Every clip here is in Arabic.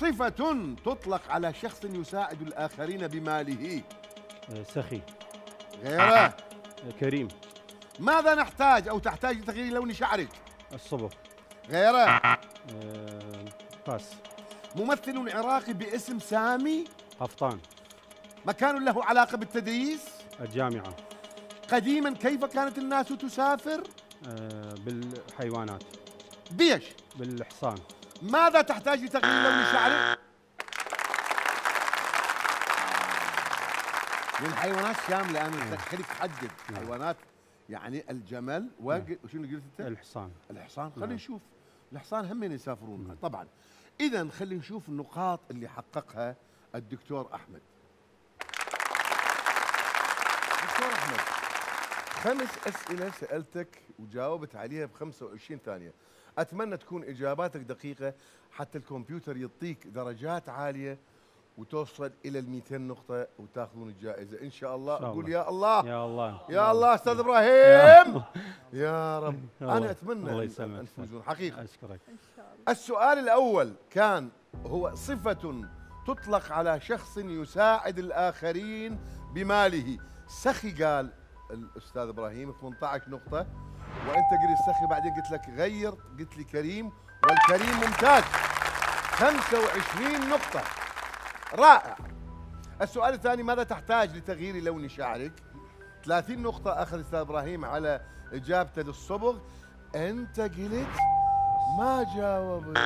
صفة تطلق على شخص يساعد الآخرين بماله. آه، سخي. غيره. آه، كريم. ماذا نحتاج أو تحتاج لتغيير لون شعرك؟ الصبغ. غيره. آه، باس ممثل عراقي باسم سامي؟ قفطان. مكان له علاقة بالتدريس؟ الجامعة. قديما كيف كانت الناس تسافر؟ آه، بالحيوانات. بيش. بالحصان. ماذا تحتاج لتغيير لون شعرك؟ من حيوانات شاملة أنا خليك تحدد نعم. حيوانات يعني الجمل وشنو قلت أنت؟ الحصان. الحصان. نعم. خلينا نشوف. الحصان هم يسافرون. طبعا. اذا خلينا نشوف النقاط اللي حققها الدكتور أحمد دكتور احمد خمس أسئلة سألتك وجاوبت عليها ب 25 ثانية. أتمنى تكون إجاباتك دقيقة حتى الكمبيوتر يعطيك درجات عالية وتوصل إلى ال 200 نقطة وتأخذون الجائزة. إن شاء الله. إن شاء قول الله. يا الله. يا الله. يا الله أستاذ إبراهيم. يا رب. الله. أنا أتمنى الله. أن تفوزون. حقيقة. أشكرك. السؤال الأول كان هو صفة تطلق على شخص يساعد الآخرين بماله. سخي قال الأستاذ إبراهيم 18 نقطة. وأنت قلت سخي بعدين قلت لك غير قلت لي كريم. والكريم ممتاز. 25 نقطة. رائع. السؤال الثاني ماذا تحتاج لتغيير لون شعرك؟ 30 نقطة أخذ الأستاذ إبراهيم على إجابته للصبغ. أنت قلت ما جاوب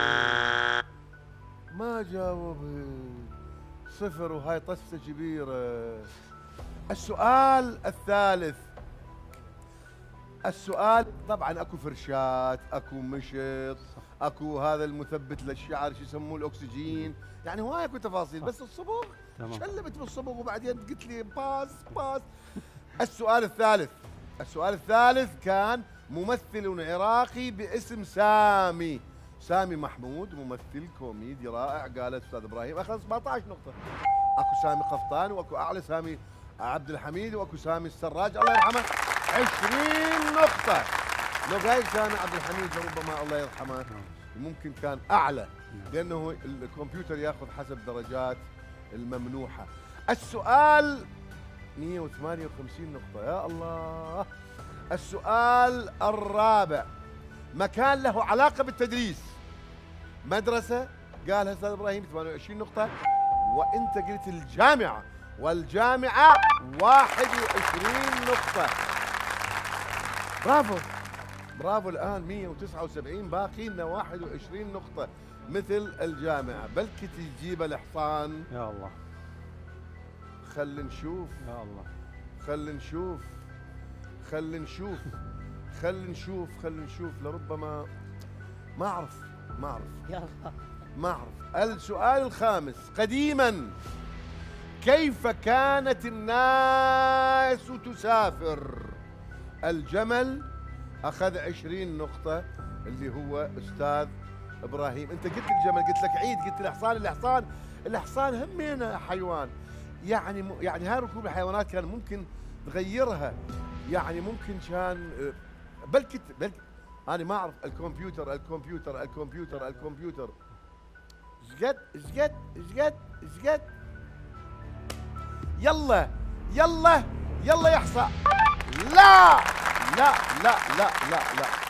ما جاوب صفر وهاي طسة كبيرة. السؤال الثالث. السؤال طبعا أكو فرشات أكو مشط أكو هذا المثبت للشعر شو يسموه الأكسجين. يعني هواي أكو تفاصيل بس الصبغ شلبت بالصبغ وبعدين قلت لي pass pass. السؤال الثالث. السؤال الثالث كان ممثل عراقي باسم سامي. سامي محمود ممثل كوميدي رائع قال أستاذ إبراهيم. أخذ 17 نقطة. أكو سامي قفطان وأكو أعلى سامي عبد الحميد واكو سامي السراج. الله يرحمه. 20 نقطة. لو قايل سامي عبد الحميد ربما الله يرحمه ممكن كان أعلى لأنه الكمبيوتر يأخذ حسب درجات الممنوحة. السؤال 158 نقطة. يا الله. السؤال الرابع. مكان له علاقة بالتدريس. مدرسة قالها أستاذ إبراهيم 28 نقطة. وأنت قلت الجامعة. والجامعة 21 نقطة. برافو. برافو الآن 179 باقي لنا 21 نقطة مثل الجامعة. بلكي تجيب الحصان يا الله. خل نشوف. يا الله. خل نشوف. خل نشوف. خل نشوف خل نشوف. لربما ما أعرف ما أعرف. يلا ما أعرف. السؤال الخامس قديما كيف كانت الناس تسافر؟ الجمل أخذ عشرين نقطة اللي هو أستاذ إبراهيم. أنت قلت الجمل قلت لك عيد قلت الحصان الحصان الحصان همينه حيوان. يعني يعني هاي ركوب الحيوانات كان ممكن تغيرها. يعني ممكن كان آه، بلكي بلكي أنا ما أعرف الكمبيوتر الكمبيوتر الكمبيوتر الكمبيوتر. زقد زقد زقد زقد يلا يلا يلا يا حصان لا لا لا لا لا لا.